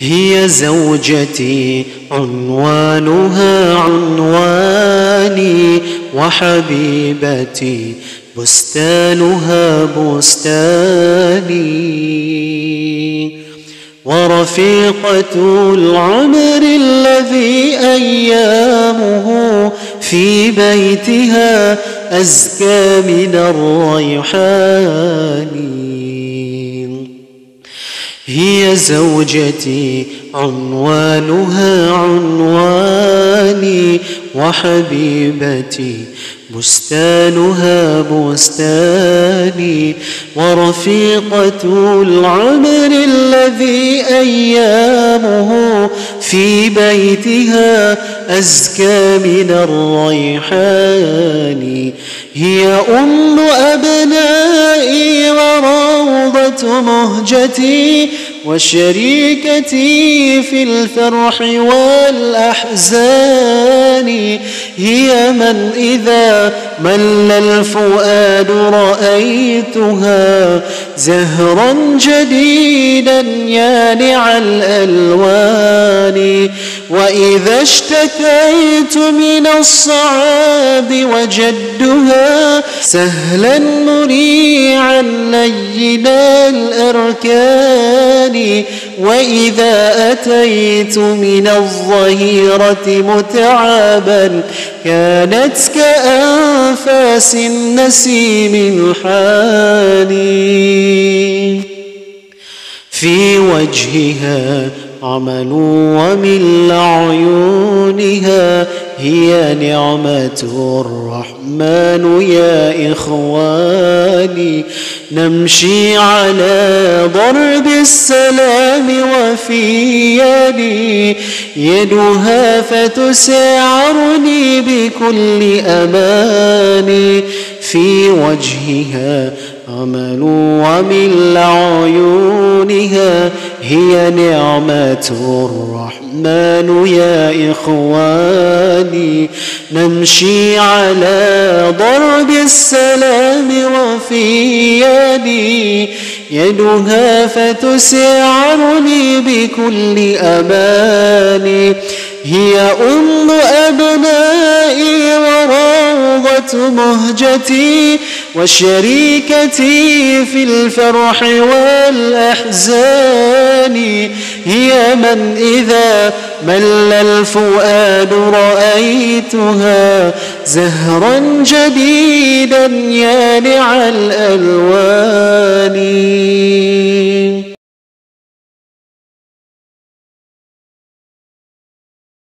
هي زوجتي عنوانها عنواني وحبيبتي بستانها بستاني. ورفيقة العمر الذي أيامه في بيتها أزكى من الريحان. هي زوجتي عنوانها عنواني وحبيبتي بستانها بستاني ورفيقة العمر الذي أيامه في بيتها أزكى من الريحان. هي أم أبنائي وروضة مهجتي وشريكتي في الفرح والأحزان هي من إذا مل الفؤاد رأيتها زهرا جديدا يانع الألوان وإذا اشتكيت من الصعاب وجدها سهلا مريعا لين الأركان وإذا أتيت من الظهيرة متعبا كانت كأنفاس النسيم الحاني في وجهها عمل ومن عيونها هي نعمة الرحمن يا إخواني. نمشي على ضرب السلام وفي يدي. يدها فتسعرني بكل أمان. في وجهها عمل ومن عيونها هي نعمة الرحمن يا إخواني. نمشي على ضرب السلام وفي يدي. يدها فتسعرني بكل أمان هي أم أبنائي وروضة مهجتي. وشريكتي في الفرح والأحزان هي من إذا مل الفؤاد رأيتها زهرا جديدا يانع الألوان.